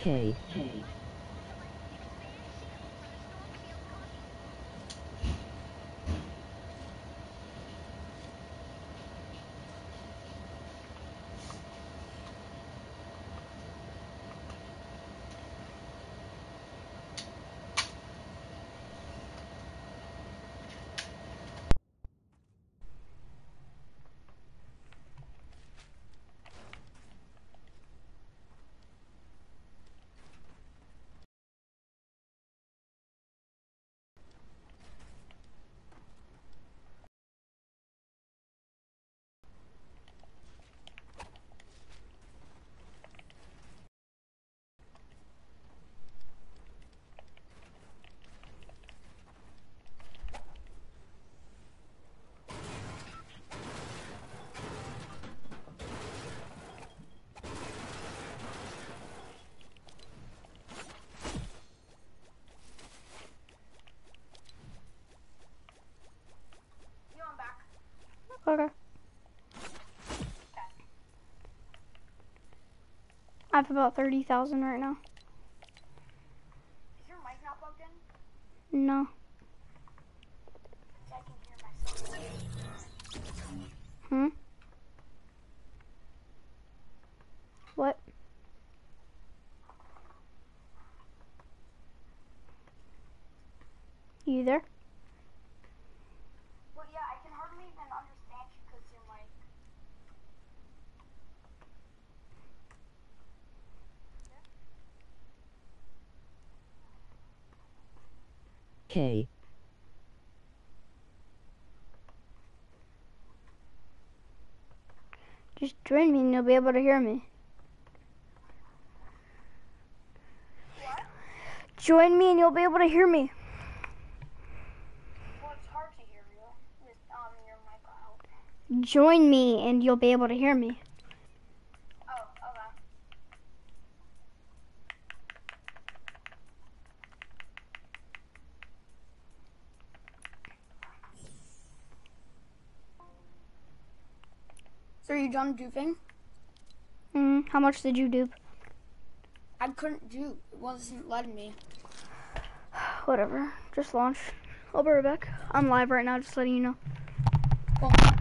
K. You on back? Okay. I have about 30,000 right now. Is your mic not plugged in? No. So I can hear myself. Hmm? What? You there? Well, yeah, I can hardly even understand you because you're like. K. Just join me and you'll be able to hear me. What? Join me and you'll be able to hear me. Well, it's hard to hear you with um your mic out. Join me and you'll be able to hear me. Oh, okay. So are you done duping? Mm, how much did you dupe? I couldn't dupe. It wasn't letting me. Whatever. Just launch. I'll be right back. I'm live right now, just letting you know. Well,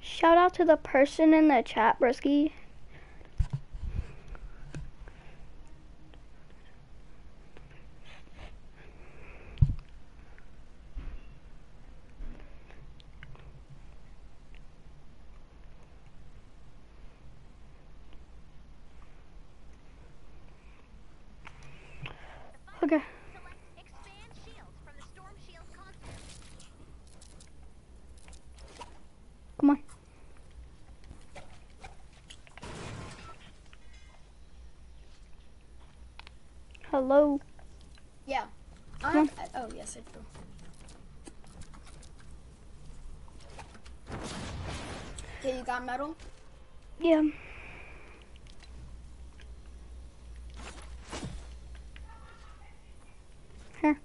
Shout out to the person in the chat, Brisky. Okay. Select expand shields from the storm shield console. Come on. Hello. Yeah. Uh, I, I, oh, yes, I do. Okay, you got metal? Yeah. Here.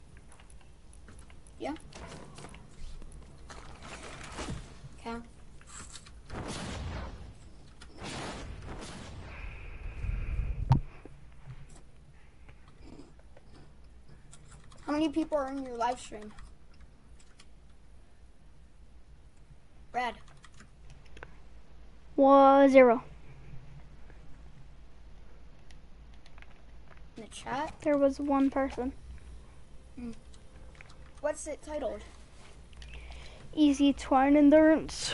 Yeah. Okay. How many people are in your live stream? Rad. Was zero. In the chat. There was one person. Hmm. What's it titled? Easy twine endurance.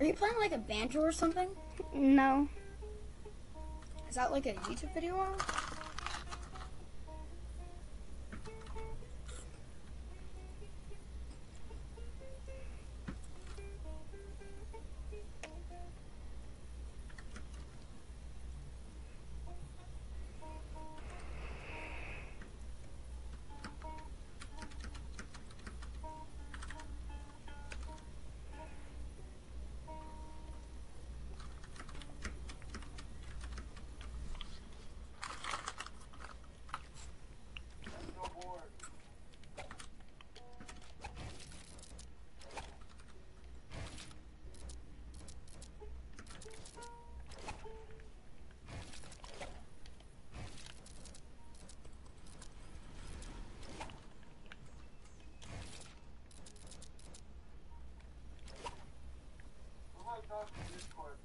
Are you playing like a banjo or something? No. Is that like a YouTube video? On?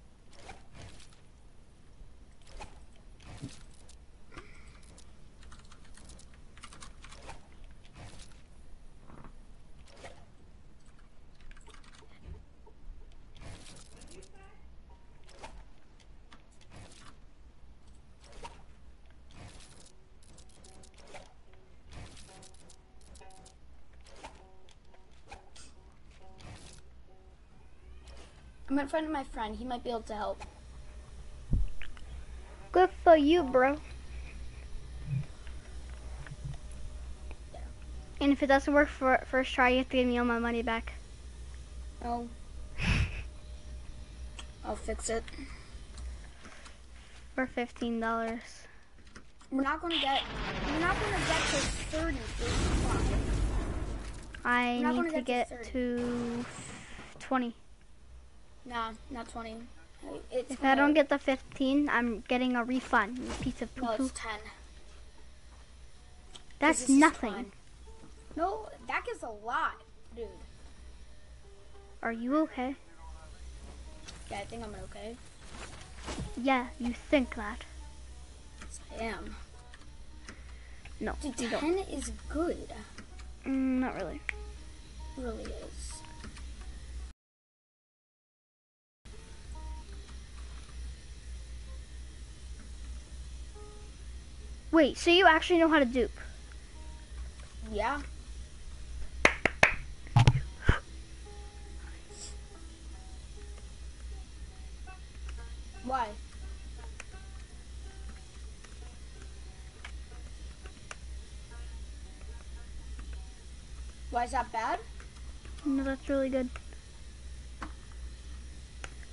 I'm in front of my friend. He might be able to help. Good for you, bro. And if it doesn't work for first try, you have to give me all my money back. Oh. I'll fix it. for fifteen dollars. We're not gonna get. We're not gonna get to thirty for. I need to get to twenty. Nah, not twenty. It's If I don't get the fifteen, I'm getting a refund. You piece of poo no, it's ten. 'Cause That's nothing. No, that is a lot, dude. Are you okay? Yeah, I think I'm okay. Yeah, you think that. Yes, I am. No, Dude, you don't. ten is good. Mm, not really. It really is. Wait, so you actually know how to dupe? Yeah. Why? Why is that bad? No, that's really good.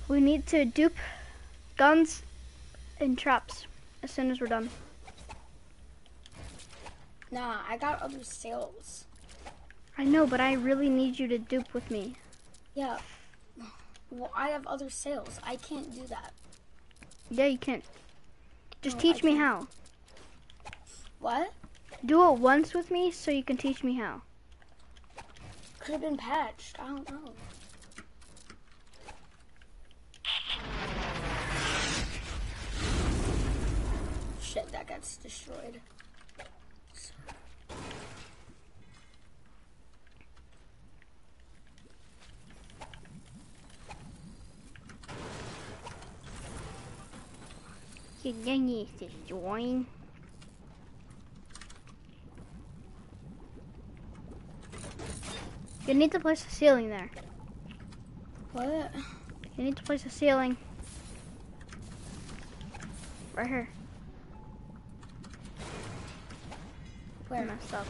We need to dupe guns and traps as soon as we're done. Nah, I got other sales. I know, but I really need you to dupe with me. Yeah. Well, I have other sales. I can't do that. Yeah, you can't. Just No, teach I me can't. how. What? Do it once with me so you can teach me how. Could have been patched. I don't know. Shit, that gets destroyed. You need to join. You need to place a ceiling there. What? You need to place a ceiling. Right here. Where? I messed up.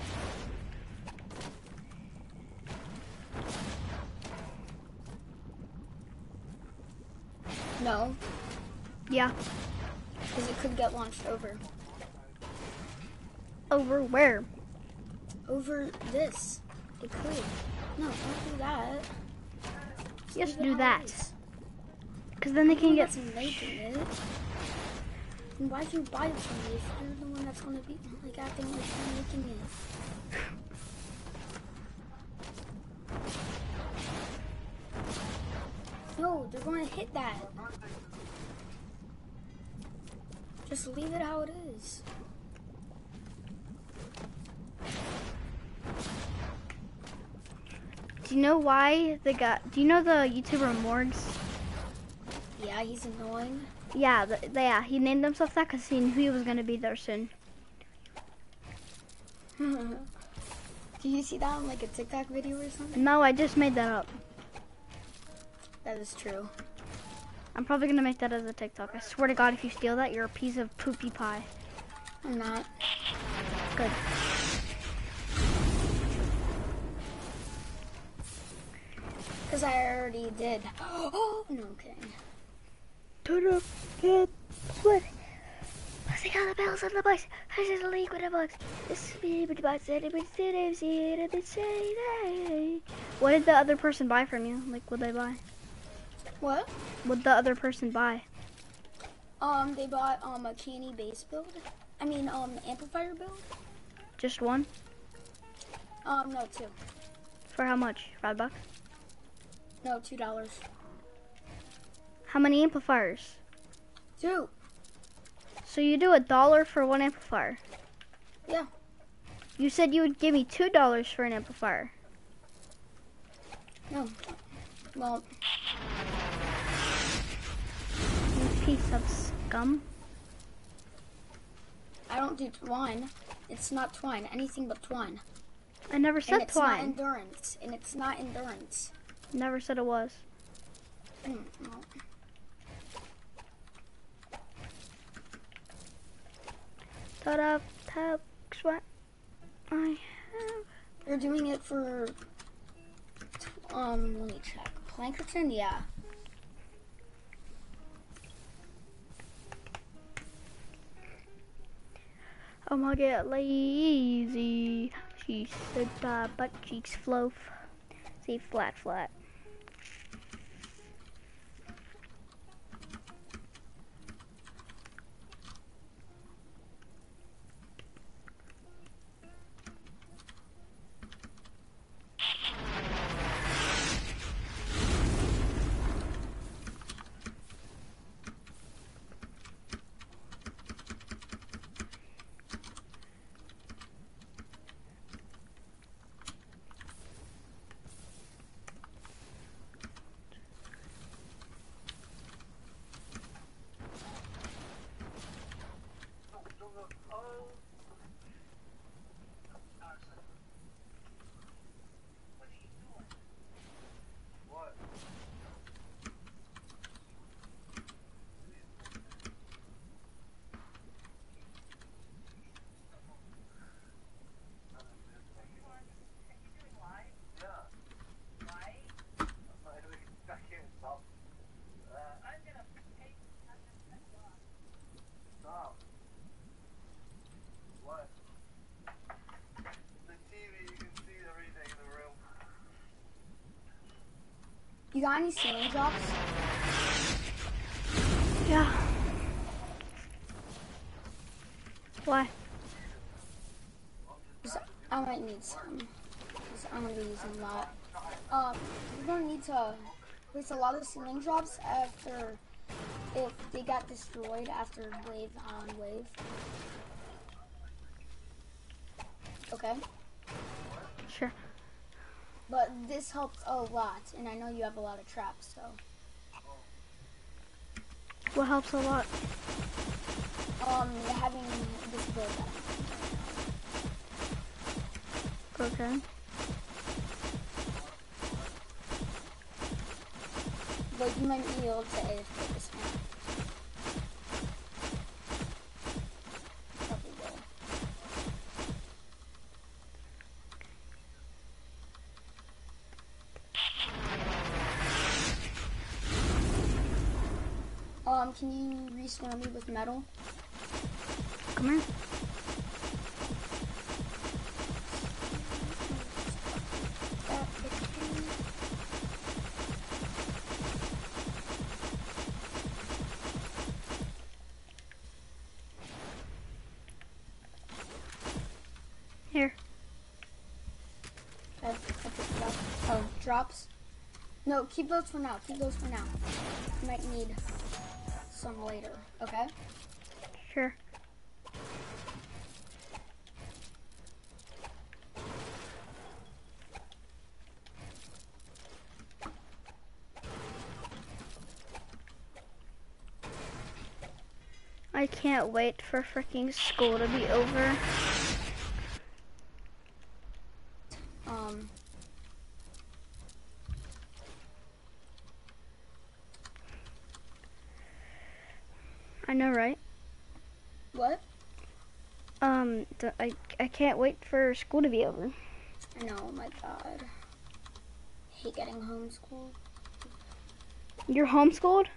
No, Yeah. Because it could get launched over. Over where? Over this. It could. No, don't do that. Just do it Because then they can get. some making it. Then why'd you buy it from me if you're the one that's gonna be like acting like you're making it? No, they're gonna hit that. Just leave it how it is. Do you know why the guy? Do you know the YouTuber Morgz? Yeah, he's annoying. Yeah, the, the- yeah. He named himself that because he knew he was gonna be there soon. Do you see that on like a TikTok video or something? No, I just made that up. That is true. I'm probably gonna make that as a TikTok. I swear to God, if you steal that, you're a piece of poopy pie. I'm not. Good. Because I already did. Oh, no, I'm kidding. Turn up, get. Let's take all the bells on the box. Is a leak with the box. This is me with the box. Anybody see it? See it? Say that. What did the other person buy from you? Like, what they buy? What? What the other person buy? Um, they bought um a canny base build. I mean, um, amplifier build. Just one? Um, no, two. For how much? Five bucks? No, two dollars. How many amplifiers? Two. So you do a dollar for one amplifier. Yeah. You said you would give me two dollars for an amplifier. No. Well, You piece of scum. I don't do twine. It's not twine. Anything but twine. I never said and it's not endurance. And it's not endurance. Never said it was. Mm, no. Of tax what I have. You're doing it for. Um, let me check. Plankerton, yeah. I'ma get lazy. She said my butt cheeks flow. See flat flat. Any ceiling drops? Yeah. Why? I might need some. 'Cause I'm gonna be using a lot. Um, we're gonna need to place a lot of ceiling drops after if they got destroyed after wave on wave. Okay. But this helps a lot, and I know you have a lot of traps, so What helps a lot? um, having this build that Okay. But you might be able to AFK this one. Probably will. Um, can you restore me with metal? Come here. Here. I picked it up. Oh, drops? No, keep those for now. Keep those for now. You might need some later, okay? Sure. I can't wait for freaking school to be over. Um, I know, right? what? Um, th- I I can't wait for school to be over. I know, oh my god. Hate getting homeschooled. You're homeschooled.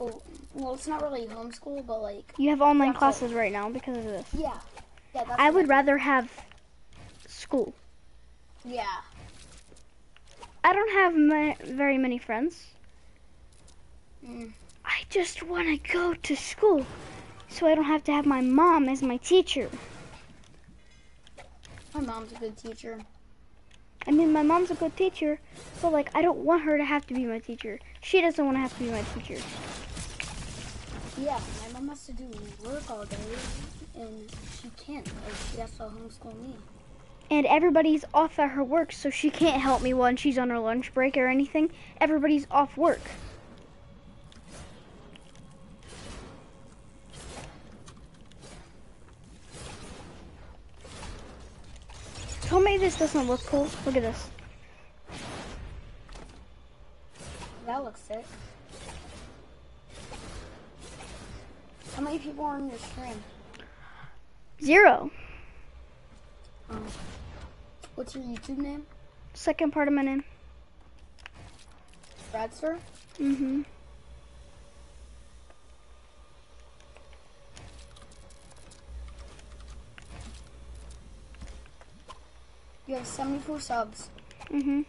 Oh, well, it's not really homeschool, but like, You have online it. classes right now because of this. yeah. Yeah, that's I would rather have school. Yeah. I don't have ma- very many friends. Mm. I just want to go to school so I don't have to have my mom as my teacher. My mom's a good teacher. I mean, my mom's a good teacher, but like, I don't want her to have to be my teacher. She doesn't want to have to be my teacher. Yeah, my mom has to do work all day, and she can't. Like, she has to homeschool me. And everybody's off at her work, so she can't help me when she's on her lunch break or anything. Everybody's off work. Tell me this doesn't look cool. Look at this. That looks sick. How many people are on your stream? Zero. Um, what's your YouTube name? Second part of my name. Radster? Mm-hmm. Have 74 subs. Mm-hmm.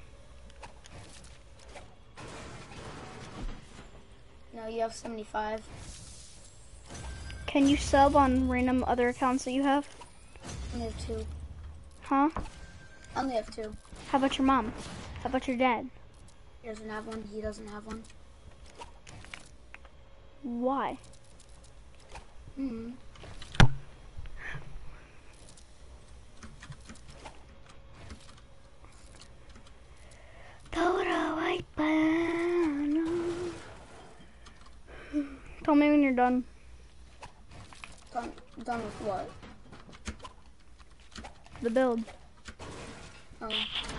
No, you have 75. Can you sub on random other accounts that you have? I only have two. Huh? I only have two. How about your mom? How about your dad? He doesn't have one. He doesn't have one. Why? hmm Tell me when you're done. Done, done with what? The build. Oh,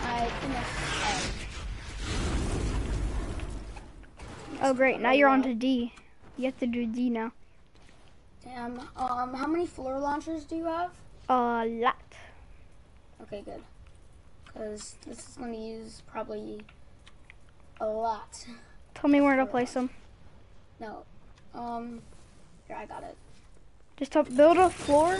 I finished. Oh great, now you're on to D. You have to do D now. Um, damn. Um, how many floor launchers do you have? A lot. Okay, good. Because this is going to use probably a lot. Tell me where to place them. No. Um, here, I got it. Just to build a floor.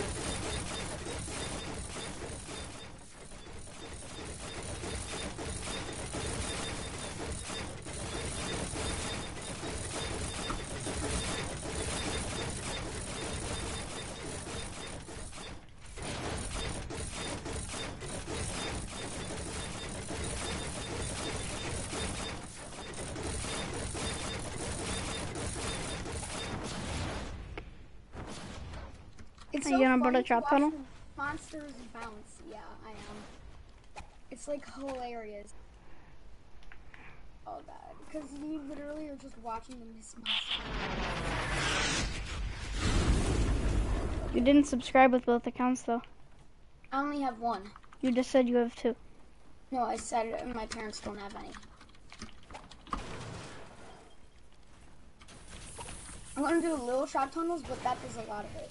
It's Are you gonna build a trap tunnel? Monsters bounce. Yeah, I am. It's like hilarious. Oh god, because you literally are just watching them miss monsters. You didn't subscribe with both accounts though. I only have one. You just said you have two. No, I said my parents don't have any. I'm gonna do little shot tunnels, but that does a lot of it.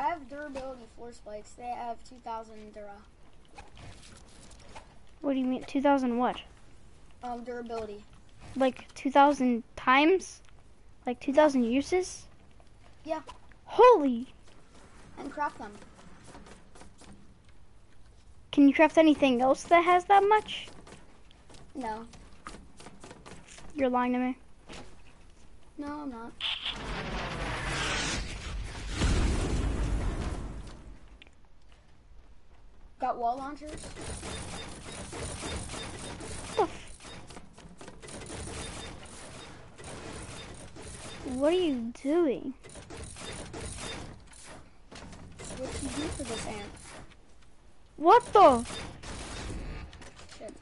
I have spikes. They have 2,000 dura. What do you mean? 2,000 what? Um, durability. Like 2,000 times? Like 2,000 uses? Yeah. Holy! And craft them. Can you craft anything else that has that much? No. You're lying to me. No, I'm not. Got wall launchers? What the f- What are you doing? What you do for this ant? What the? Shit.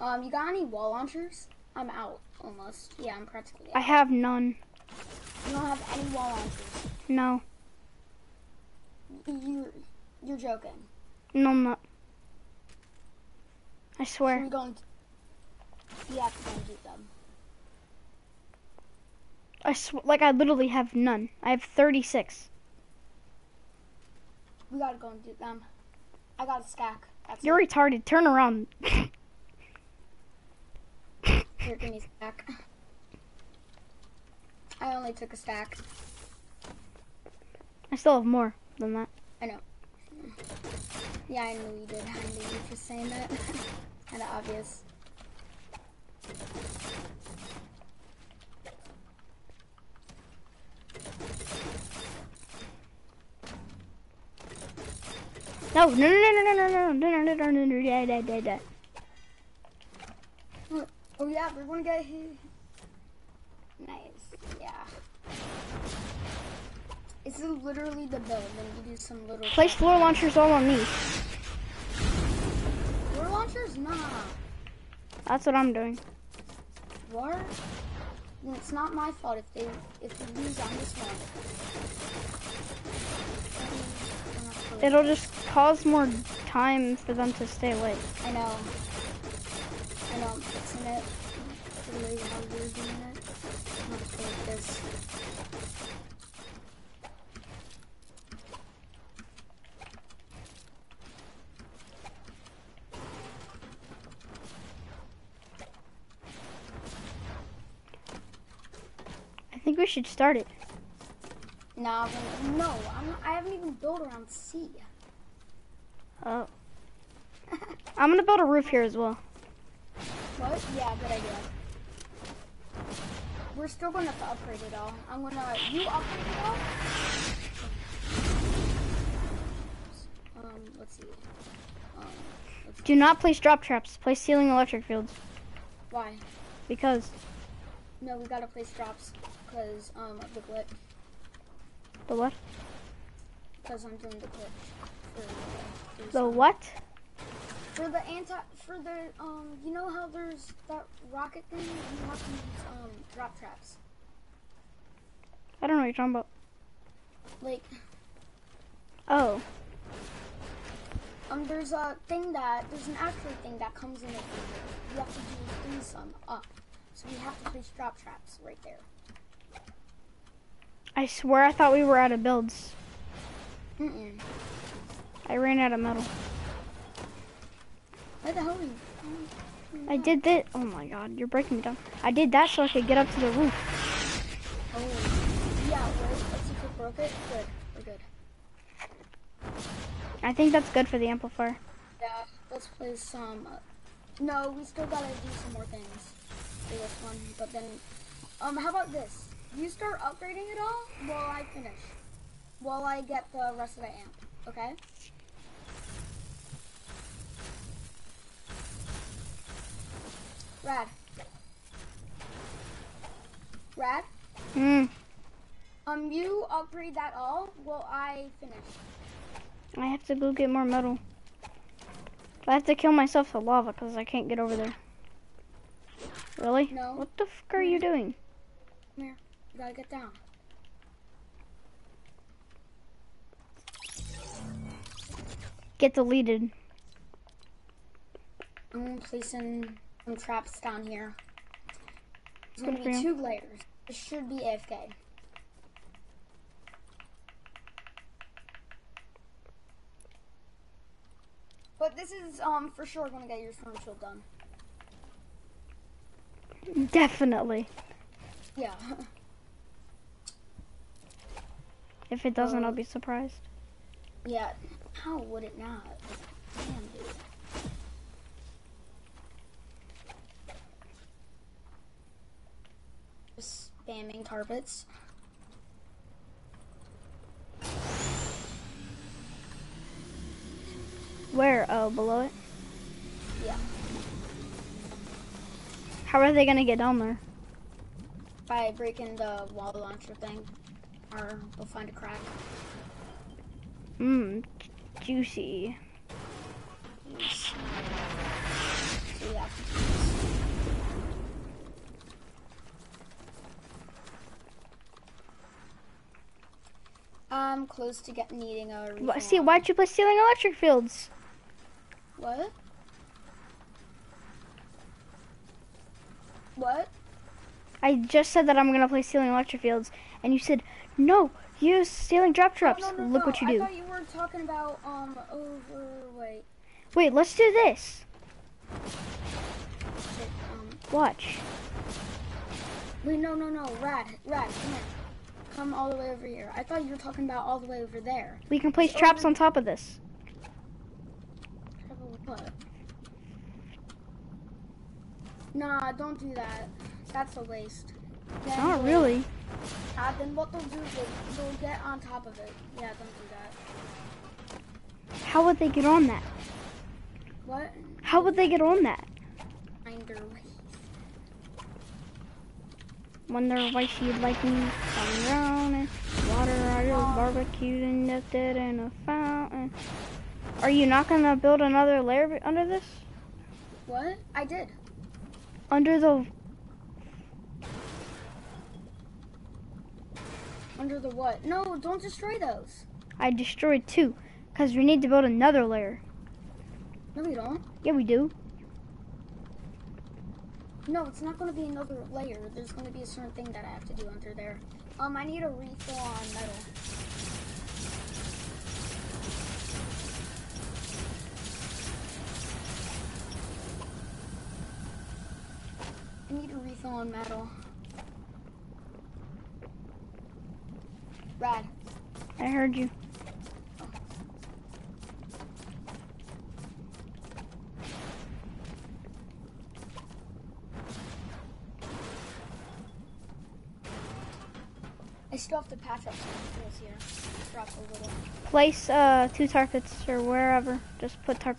Um, you got any wall launchers? I'm out, almost. Yeah, I'm practically I have none. You don't have any wall launchers. No. You're, you're joking. No, I'm not. I Should swear. we go and... You have to go and get them. I sw- like I literally have none. I have 36. We gotta go and get them. I got a stack. That's You're it. retarded. Turn around. Here, give me a stack. I only took a stack. I still have more than that. Yeah, I knew you did. I knew you just saying that. kind of obvious. No, no, no, no, no, no, no, no, no, no, no, no, no, da, da, da, da. Oh yeah, we're gonna get hit. Nice. Yeah. This is literally the build. Then you do some little. Place floor launchers all on me. Floor launchers? Nah. That's what I'm doing. What? Then it's not my fault if they if they lose on this one. It'll just cause more time for them to stay late. I know. I know. I'm fixing it. The way how you're doing it. I'm play this. Think we should start it. Nah, when- no, I'm not, I haven't even built around C. Oh. I'm gonna build a roof here as well. What? Yeah, good idea. We're still gonna have to upgrade it all. I'm gonna you upgrade it all. Um, let's see. Um, let's Do not place drop traps. Place ceiling electric fields. why? Because No, we gotta place drops because um of the glitch. the what? Because I'm doing the glitch. Uh, The what? For the anti, for the um, you know how there's that rocket thing? You have to use um drop traps. I don't know what you're talking about. Like Oh. um, there's a thing that there's an actual thing that comes in it. You have to do three sum up, so we have to place drop traps right there. I swear I thought we were out of builds. Mm-mm. I ran out of metal. Where the hell are you? I did this. Oh my god, you're breaking me down. I did that so I could get up to the roof. Oh, yeah. Where, let's see if it broke it. Good. We're good. I think that's good for the amplifier. Yeah. Let's play some. Uh, no, we still gotta do some more things for this one. But then, um, how about this? You start upgrading it all while I finish. While I get the rest of the amp. Okay. Rad. Rad. Hmm. Um, you upgrade that all while I finish. I have to go get more metal. I have to kill myself to lava because I can't get over there. Really? No. What the fuck are you doing? Come here. You gotta get down. Get deleted. I'm placing some traps down here. There's Good gonna be two layers. This should be AFK. But this is um for sure gonna get your storm shield done. Definitely. Yeah. If it doesn't, Uh, I'll be surprised. yeah. How would it not? Damn, dude. Just spamming carpets. Where? Oh, below it? Yeah. How are they gonna get down there? By breaking the wall launcher thing. Or they'll find a crack. Mmm, juicy. I'm close to get needing a Wh- refill See, why'd you play ceiling electric fields? What? What? I just said that I'm gonna play ceiling electric fields, and you said no. you're stealing drop traps. Oh, no, no, Look what you I do. thought you were talking about um over wait. Wait, let's do this. Um Watch. wait no no no Rad Rad come here. Come all the way over here. I thought you were talking about all the way over there. We can place traps on top of this. What? Nah, don't do that. That's a waste. Then Not they'll- really. Uh, then what they'll do is they'll, they'll get on top of it. Yeah, don't do that. How would they get on that? What? How would they get on that? Find their way. When they're whitey like me, I'm drowning. Water I just barbecued and left it in a fountain. Are you not gonna build another layer under this? What? I did. Under the Under the what? No, don't destroy those. I destroyed two, cause we need to build another layer. No, we don't. Yeah, we do. No, it's not going to be another layer. There's going to be a certain thing that I have to do under there. Um, I need a refill on metal. I need a refill on metal. Brad. I heard you. I still have to patch up some holes here. Drop a little. Place uh two tar pits or wherever. Just put tar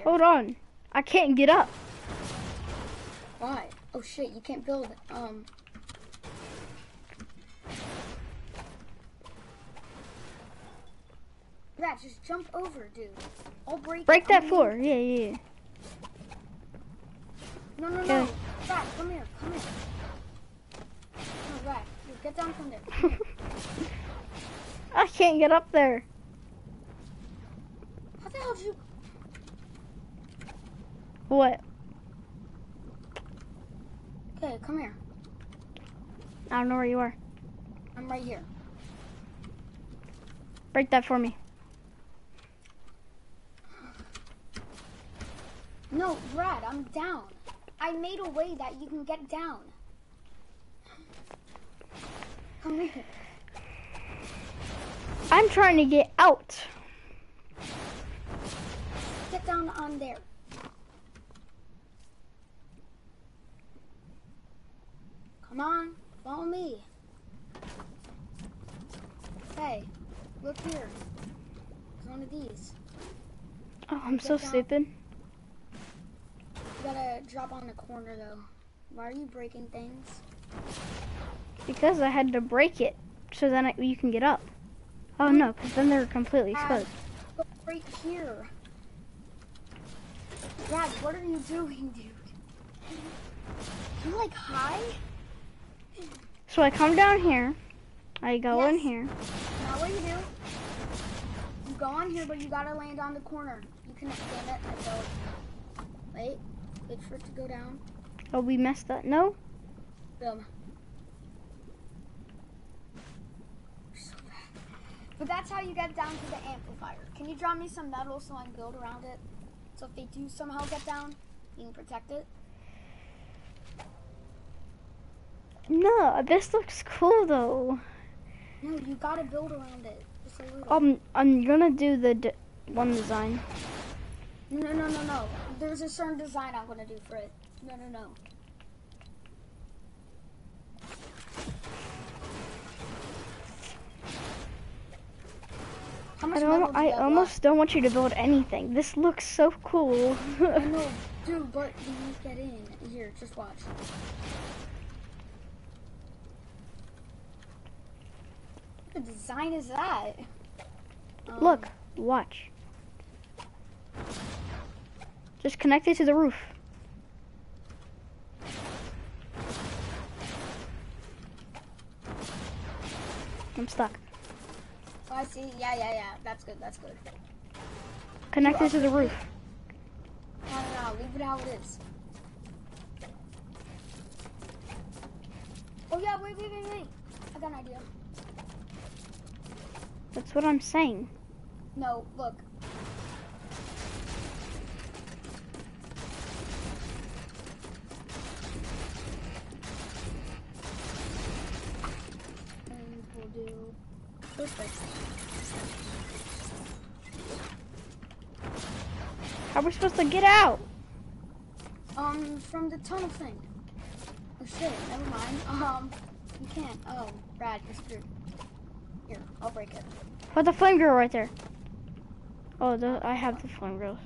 here. Hold on. I can't get up. Why? Oh shit, you can't build, um... Brad, just jump over, dude. I'll break Break that floor. Yeah, yeah. yeah. No, no, no. Brad, come here, come here. No, Brad, you get down from there. I can't get up there. How the hell did you... What? Okay, come here. I don't know where you are. I'm right here. Break that for me. No, Brad, I'm down. I made a way that you can get down. Come here. I'm trying to get out. Get down on there. Come on, follow me. Hey, look here. It's one of these. Oh, I'm so down. stupid. You gotta drop on the corner though. Why are you breaking things? Because I had to break it so then I, you can get up. Oh no, because then they're completely ah, exposed. look right here. Brad, what are you doing, dude? You like high? So I come down here. I go in here. Not what you do. You go on here, but you gotta land on the corner. You can stand it. I don't. Wait. Wait for it to go down. Oh, we messed up. No? Boom. So. But that's how you get down to the amplifier. Can you draw me some metal so I can build around it? So if they do somehow get down, you can protect it. No, this looks cool though. No, you gotta build around it. Just a little. Um, I'm gonna do the d- one design. No, no, no, no, no. There's a certain design I'm gonna do for it. No, no, no. How I, don't, I almost don't want you to build anything. This looks so cool. I know, dude, but you won't get in. Here, just watch. What design is that? Um, Look, watch. Just connect it to the roof. I'm stuck. Oh, I see. Yeah, yeah, yeah. That's good. That's good. Connect it to the roof. No, no, no. Leave it how it is. Oh yeah. Wait, wait, wait, wait. I got an idea. That's what I'm saying. No, look. And we'll do perfect. How are we supposed to get out? Um, from the tunnel thing. Oh shit, never mind. Um, you can't. Oh, Brad, you're screwed. I'll break it. Put the flame grill right there. Oh, the, I have the flame grills.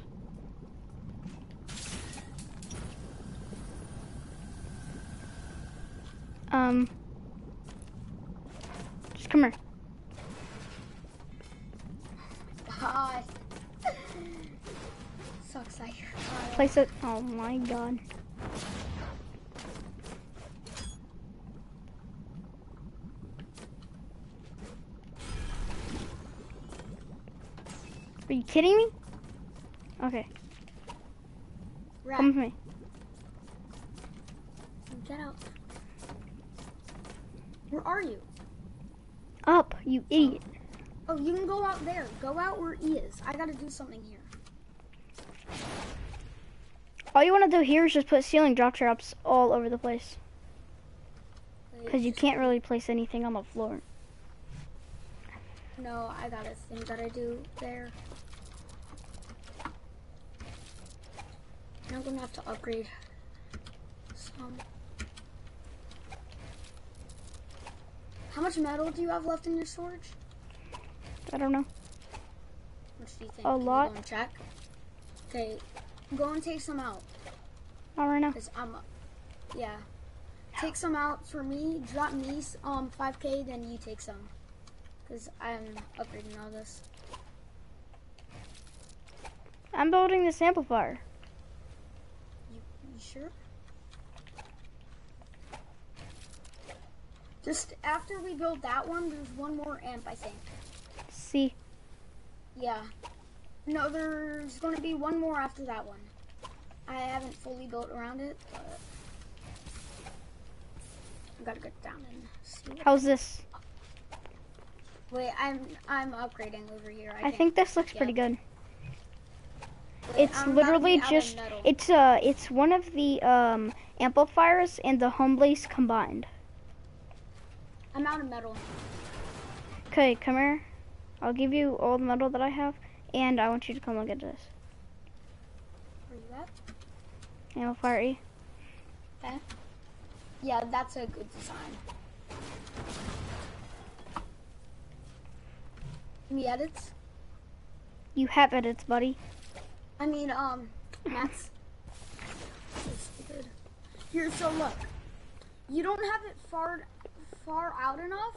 Um, just come here. God. Sucks that you're. Place it. Oh my god. You kidding me? Okay, Rad, come with me. get out. Where are you? Up, you idiot. Oh, you can go out there. Go out where E is. I gotta do something here. All you want to do here is just put ceiling drop traps all over the place. Because you can't really place anything on the floor. No, I got a thing that I do there. I'm gonna have to upgrade some. How much metal do you have left in your storage? I don't know. Do you think? A lot. Go and check. Okay, go and take some out. Not right now. Cause I'm, yeah. Take some out for me. Drop me um 5k, then you take some. Cause I'm upgrading all this. I'm building this amplifier. You, sure? Just after we build that one, there's one more amp, I think. See, Yeah. No, there's going to be one more after that one. I haven't fully built around it, but I gotta get down and see. How's this? Wait, I'm I'm upgrading over here. I, I think this looks yeah. pretty good. It's I'm literally be out of just it's uh it's one of the um amplifiers and the home base combined. I'm out of metal. Okay, come here. I'll give you all the metal that I have, and I want you to come look at this Where you at? amplifier E. Okay. Yeah, that's a good design. Any edits? You have edits, buddy. I mean, um. That's. Here, so look. You don't have it far, far out enough.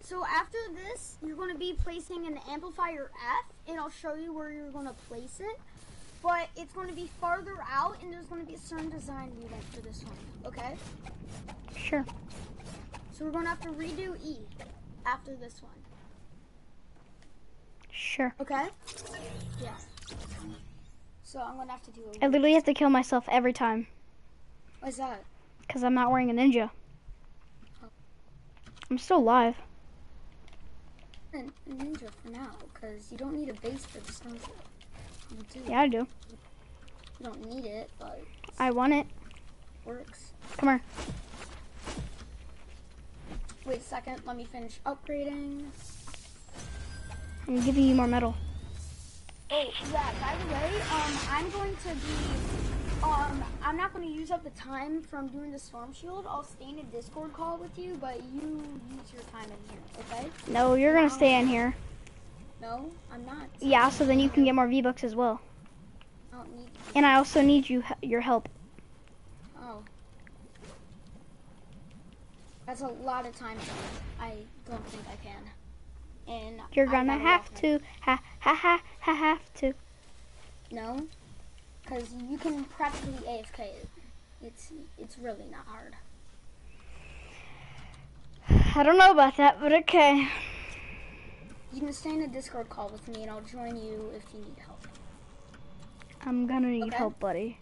So after this, you're going to be placing an amplifier F, and I'll show you where you're going to place it. But it's going to be farther out, and there's going to be a certain design we want for this one. Okay? Sure. So we're going to have to redo E after this one. Sure. Okay? Yeah. So I'm going to have to do I a. literally have to kill myself every time What's that? because I'm not wearing a ninja. Oh. I'm still alive. a ninja for now, because you don't need a base for this, don't you? Do. Yeah, I do. You don't need it, but I want it. it works. Come here. Wait a second, let me finish upgrading. I'm giving you more metal. Oh, yeah, by the way, um, I'm going to be, um, I'm not going to use up the time from doing the storm shield. I'll stay in a Discord call with you, but you use your time in here, okay? No, you're gonna stay in here. No, I'm not. Yeah, so then you can get more V bucks as well. I don't need And I also need you your help. Oh. That's a lot of time. I don't think I can. And You're gonna gotta have to. Ha ha ha ha have to. No, because you can practically AFK it. It's it's really not hard. I don't know about that, but okay. You can stay in a Discord call with me, and I'll join you if you need help. I'm gonna need Okay. help, buddy.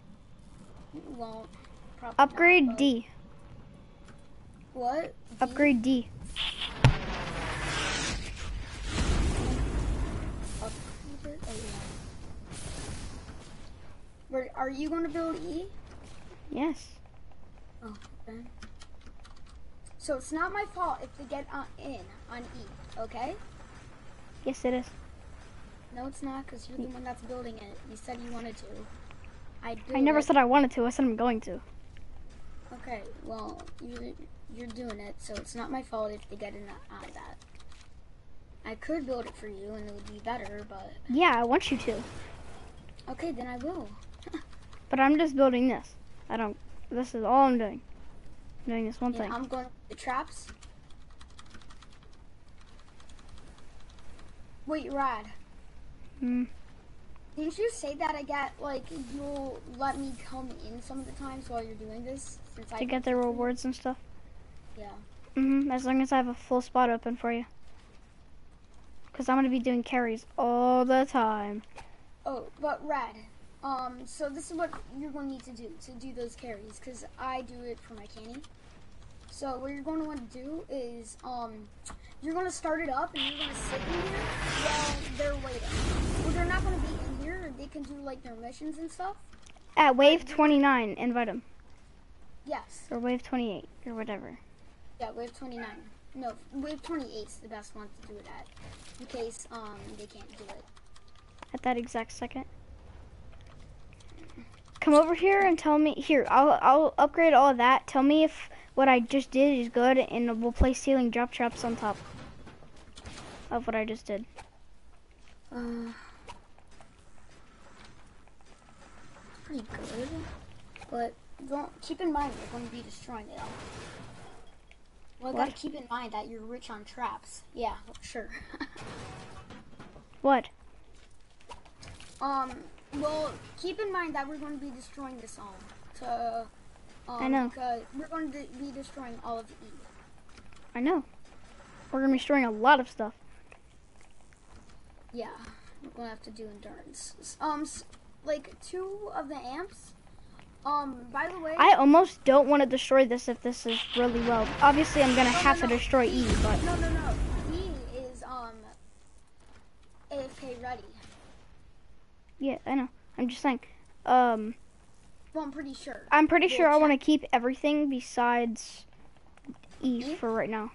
You won't. Upgrade not, D. What? D? Upgrade D. Where, are you going to build E? Yes. Oh, okay. So it's not my fault if they get uh, in on E, okay? Yes, it is. No, it's not, because you're the one that's building it. You said you wanted to. I do I never it. said I wanted to. I said I'm going to. Okay, well, you're, you're doing it, so it's not my fault if they get in on that. I could build it for you, and it would be better, but... Yeah, I want you to. Okay, then I will. But I'm just building this. I don't. This is all I'm doing. I'm doing this one thing. I'm going the traps. Wait, Rad. Hmm. Didn't you say that I get like you'll let me come in some of the times while you're doing this? Since I To get the rewards and stuff. Yeah. Mm hmm As long as I have a full spot open for you. Because I'm gonna be doing carries all the time. Oh, but Rad, Um, so this is what you're going to need to do to do those carries, because I do it for my canny. So what you're going to want to do is, um, you're going to start it up and you're going to sit in here while they're waiting. Well, they're not going to be in here. They can do like their missions and stuff. At wave 29, invite them. Yes. Or wave 28, or whatever. Yeah, wave 29. No, wave 28 is the best one to do it at, in case um they can't do it. At that exact second. Come over here and tell me. Here, I'll, I'll upgrade all of that. Tell me if what I just did is good, and we'll place ceiling drop traps on top of what I just did. Uh, pretty good, but don't keep in mind you're going to be destroying it all. Well, gotta keep in mind that you're rich on traps. Yeah, sure. What? um, well, keep in mind that we're going to be destroying this all. To, um, I know. Because we're going to be destroying all of the E. I know. We're gonna be destroying a lot of stuff. Yeah, we're gonna have to do endurance. Um, like two of the amps. Um, by the way, I almost don't want to destroy this if this is really well. Obviously, I'm gonna No, no, have to destroy E, but no, no, no. E is um AFK ready. Yeah, I know. I'm just saying. Um, Well, I'm pretty sure. I'm pretty We'll sure I want to keep everything besides E E? for right now.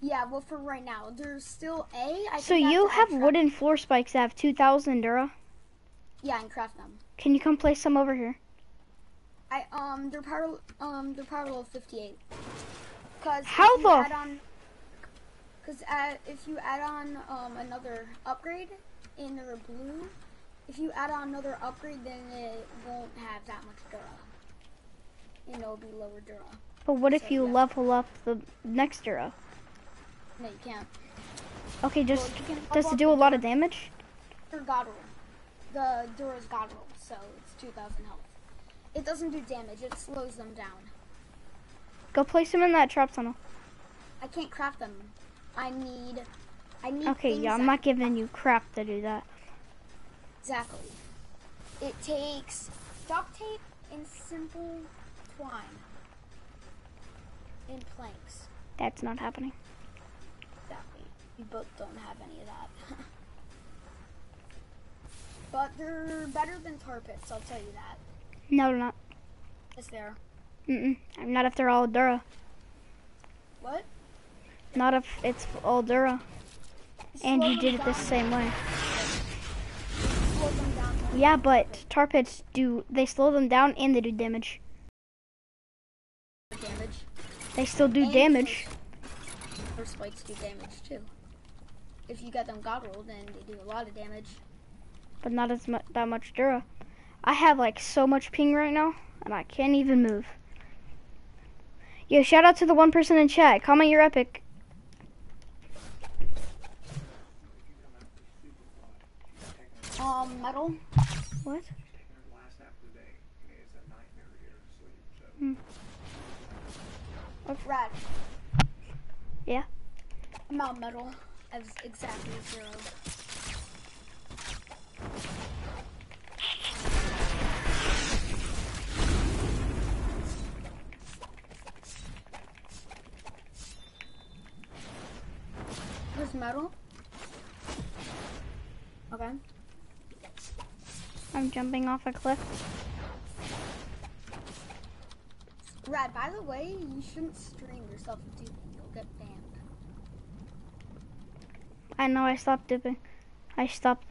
Yeah, well, for right now, there's still A. I So you have wooden floor spikes that have 2,000 Dura. Yeah, and craft them. Can you come place some over here? I um, they're power um, they're power level 58. Cause How you the add on, cause add, if you add on um another upgrade in the blue, if you add on another upgrade, then it won't have that much Dura. And it'll be lower Dura. But what if you yeah. level up the next Dura? No, you can't. Okay, just Well, can does it do a lot of damage? Your God roll. The Dura's God roll, so it's 2,000 health. It doesn't do damage, it slows them down. Go place them in that trap tunnel. I can't craft them. I need. I need. Okay, yeah, I'm not giving you crap to do that. Exactly. It takes duct tape and simple twine. And planks. That's not happening. Exactly. We both don't have any of that. but they're better than tar pits, I'll tell you that. No, they're not. Yes, they are. Mm-mm. I'm not if they're all Dura. What? Not if it's all Dura. And you did it the same way. Slow them down. Yeah, but tar pits do they slow them down and they do damage. Damage. They still do And damage. Or spikes do damage too. If you get them god rolled, then they do a lot of damage. but not as much that much Dura. I have like so much ping right now, and I can't even move. Yo, shout out to the one person in chat. Comment your epic. Um, metal. What? last half of the day. I mean, it's a nightmare here to sleep. So Rad. Yeah. Amount metal as exactly zero. There's metal. Okay. I'm jumping off a cliff. Rad, by the way, you shouldn't stream yourself duping. You'll get banned. I know I stopped dipping. I stopped